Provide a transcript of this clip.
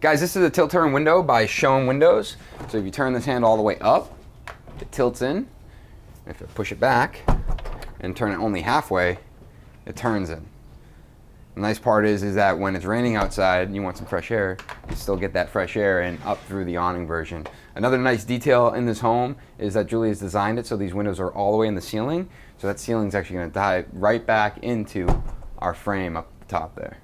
Guys, this is a tilt turn window by Shown Windows. So if you turn this handle all the way up, it tilts in. If you push it back and turn it only halfway, it turns in. The nice part is, is that when it's raining outside and you want some fresh air, you still get that fresh air and up through the awning version. Another nice detail in this home is that Julie has designed it so these windows are all the way in the ceiling. So that ceiling is actually going to dive right back into our frame up the top there.